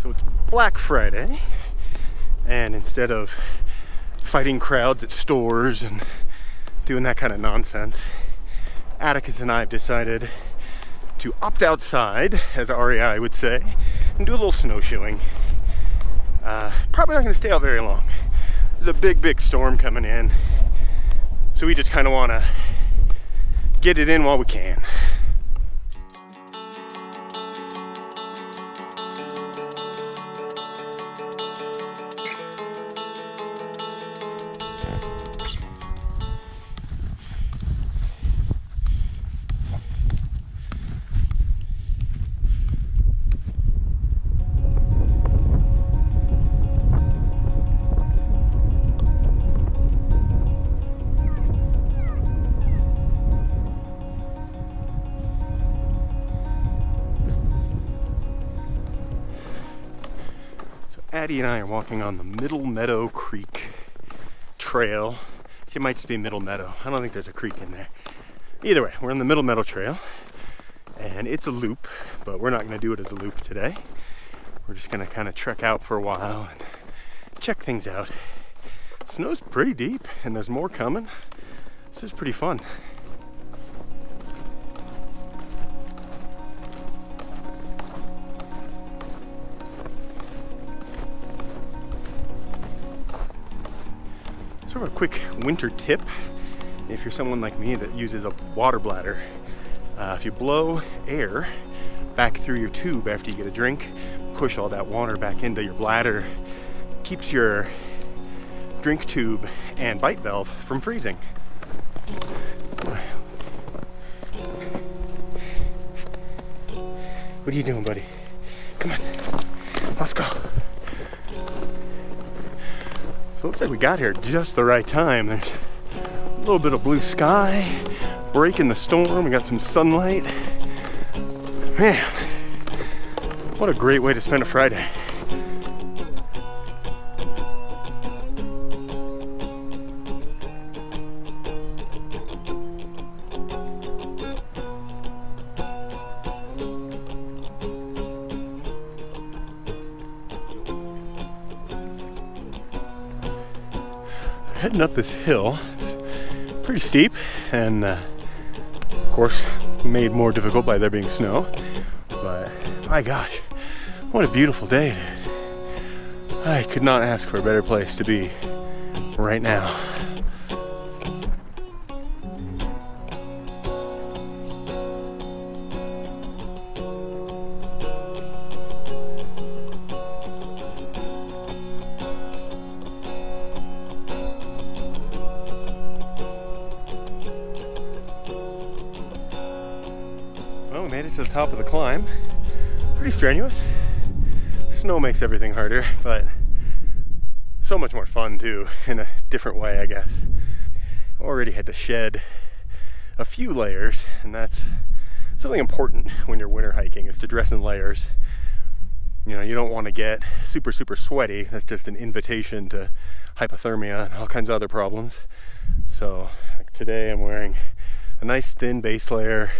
So it's Black Friday, and instead of fighting crowds at stores and doing that kind of nonsense, Atticus and I have decided to opt outside, as REI would say, and do a little snowshoeing. Uh, probably not going to stay out very long. There's a big, big storm coming in, so we just kind of want to get it in while we can. Addie and I are walking on the Middle Meadow Creek Trail. It might just be Middle Meadow. I don't think there's a creek in there. Either way, we're on the Middle Meadow Trail and it's a loop, but we're not going to do it as a loop today. We're just going to kind of trek out for a while and check things out. Snow's pretty deep and there's more coming. This is pretty fun. Sort of a quick winter tip if you're someone like me that uses a water bladder. Uh, if you blow air back through your tube after you get a drink, push all that water back into your bladder, keeps your drink tube and bite valve from freezing. What are you doing, buddy? Come on, let's go. So it looks like we got here just the right time. There's a little bit of blue sky, breaking the storm. We got some sunlight. Man, what a great way to spend a Friday. Heading up this hill. It's pretty steep and uh, of course made more difficult by there being snow. But my gosh, what a beautiful day it is. I could not ask for a better place to be right now. Made it to the top of the climb. Pretty strenuous. Snow makes everything harder, but so much more fun too, in a different way, I guess. Already had to shed a few layers, and that's something important when you're winter hiking is to dress in layers. You know, you don't want to get super, super sweaty. That's just an invitation to hypothermia and all kinds of other problems. So today I'm wearing a nice thin base layer,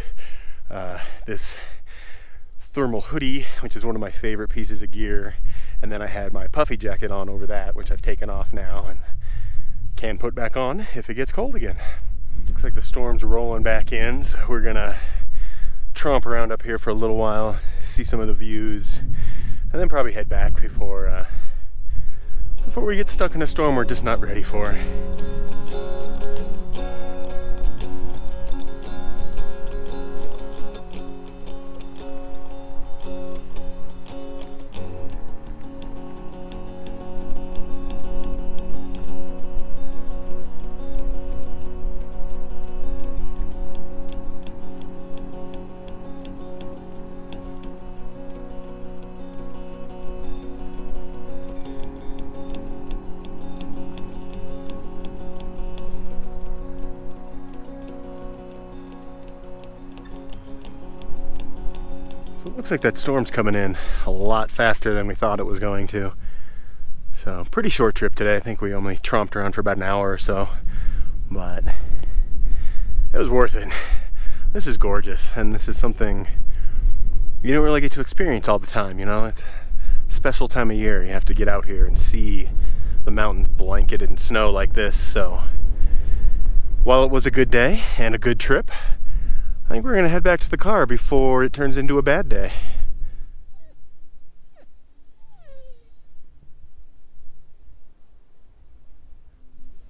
uh, this thermal hoodie, which is one of my favorite pieces of gear. And then I had my puffy jacket on over that, which I've taken off now and can put back on if it gets cold again. Looks like the storm's rolling back in, so we're gonna tromp around up here for a little while, see some of the views, and then probably head back before uh, before we get stuck in a storm we're just not ready for. Looks like that storm's coming in a lot faster than we thought it was going to. So pretty short trip today. I think we only tromped around for about an hour or so, but it was worth it. This is gorgeous, and this is something you don't really get to experience all the time, you know? It's a special time of year. You have to get out here and see the mountains blanketed in snow like this. So while it was a good day and a good trip, I think we're gonna head back to the car before it turns into a bad day.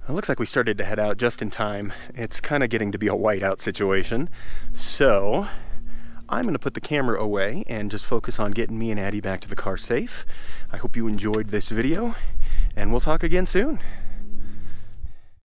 It looks like we started to head out just in time. It's kind of getting to be a whiteout situation. So I'm going to put the camera away and just focus on getting me and Addie back to the car safe. I hope you enjoyed this video and we'll talk again soon.